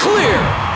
Clear!